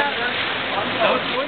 Yeah.